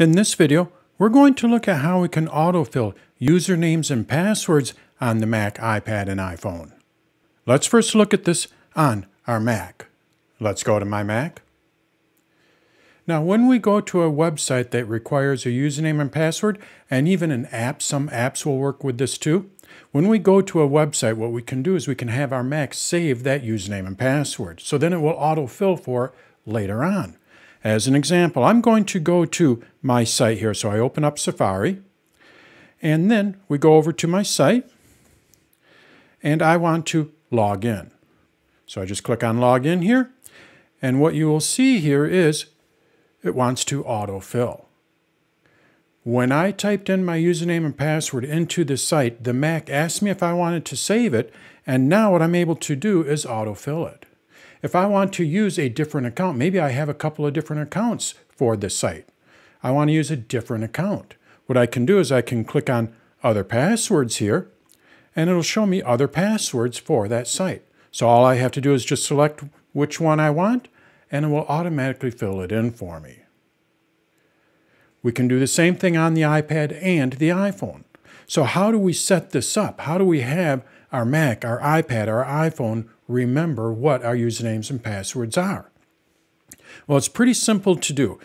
In this video, we're going to look at how we can autofill usernames and passwords on the Mac, iPad, and iPhone. Let's first look at this on our Mac. Let's go to my Mac. Now, when we go to a website that requires a username and password, and even an app, some apps will work with this too. When we go to a website, what we can do is we can have our Mac save that username and password. So then it will autofill for later on. As an example, I'm going to go to my site here. So I open up Safari, and then we go over to my site, and I want to log in. So I just click on log in here, and what you will see here is it wants to autofill. When I typed in my username and password into the site, the Mac asked me if I wanted to save it, and now what I'm able to do is autofill it. If I want to use a different account, maybe I have a couple of different accounts for this site. I want to use a different account. What I can do is I can click on other passwords here, and it'll show me other passwords for that site. So all I have to do is just select which one I want, and it will automatically fill it in for me. We can do the same thing on the iPad and the iPhone. So how do we set this up? How do we have our Mac, our iPad, our iPhone remember what our usernames and passwords are? Well, it's pretty simple to do.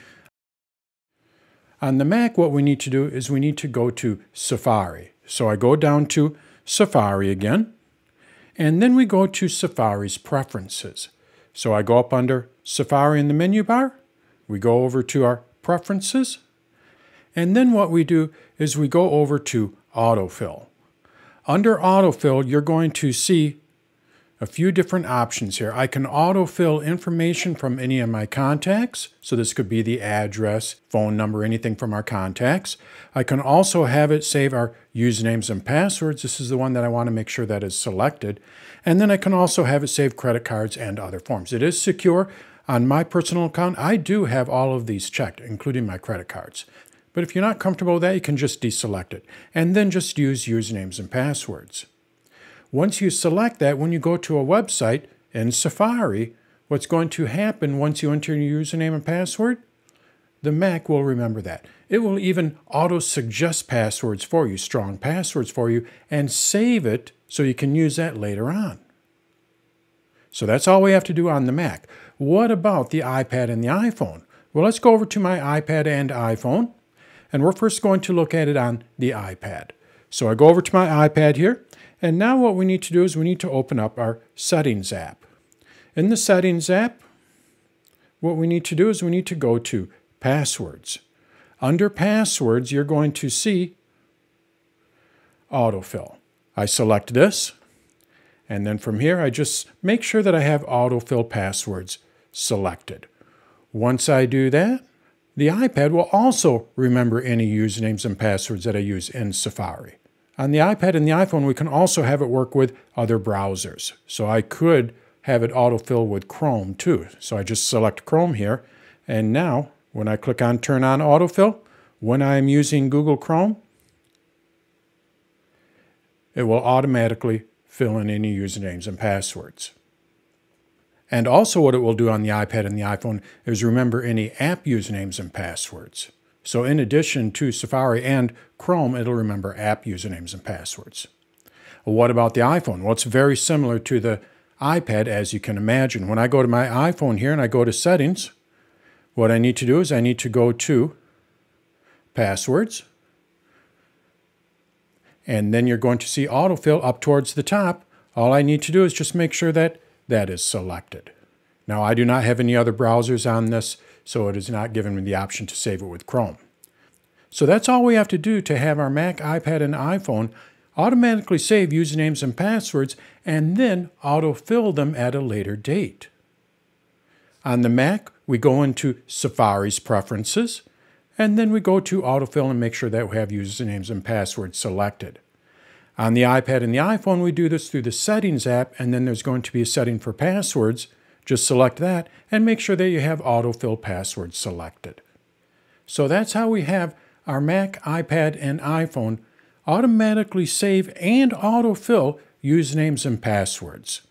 On the Mac, what we need to do is we need to go to Safari. So I go down to Safari again, and then we go to Safari's Preferences. So I go up under Safari in the menu bar, we go over to our Preferences, and then what we do is we go over to Autofill. Under autofill, you're going to see a few different options here. I can autofill information from any of my contacts. So this could be the address, phone number, anything from our contacts. I can also have it save our usernames and passwords. This is the one that I want to make sure that is selected. And then I can also have it save credit cards and other forms. It is secure. On my personal account, I do have all of these checked, including my credit cards. But if you're not comfortable with that, you can just deselect it and then just use usernames and passwords. Once you select that, when you go to a website in Safari, what's going to happen once you enter your username and password? The Mac will remember that. It will even auto-suggest passwords for you, strong passwords for you, and save it so you can use that later on. So that's all we have to do on the Mac. What about the iPad and the iPhone? Well, let's go over to my iPad and iPhone. And we're first going to look at it on the iPad. So I go over to my iPad here, and now what we need to do is we need to open up our Settings app. In the Settings app, what we need to do is we need to go to Passwords. Under Passwords, you're going to see Autofill. I select this, and then from here, I just make sure that I have Autofill Passwords selected. Once I do that, the iPad will also remember any usernames and passwords that I use in Safari. On the iPad and the iPhone, we can also have it work with other browsers. So I could have it autofill with Chrome too. So I just select Chrome here. And now, when I click on Turn on Autofill, when I'm using Google Chrome, it will automatically fill in any usernames and passwords. And also what it will do on the iPad and the iPhone is remember any app usernames and passwords. So in addition to Safari and Chrome, it'll remember app usernames and passwords. Well, what about the iPhone? Well, it's very similar to the iPad, as you can imagine. When I go to my iPhone here and I go to Settings, what I need to do is I need to go to Passwords, and then you're going to see autofill up towards the top. All I need to do is just make sure that that is selected. Now I do not have any other browsers on this, so it is not giving me the option to save it with Chrome. So that's all we have to do to have our Mac, iPad, and iPhone automatically save usernames and passwords and then autofill them at a later date. On the Mac, we go into Safari's Preferences, and then we go to Autofill and make sure that we have usernames and passwords selected. On the iPad and the iPhone, we do this through the Settings app, and then there's going to be a setting for passwords. Just select that and make sure that you have autofill passwords selected. So that's how we have our Mac, iPad, and iPhone automatically save and autofill usernames and passwords.